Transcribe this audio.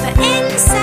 for insight.